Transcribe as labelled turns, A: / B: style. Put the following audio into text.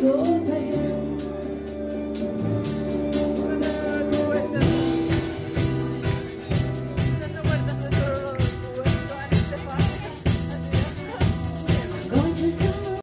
A: so painful.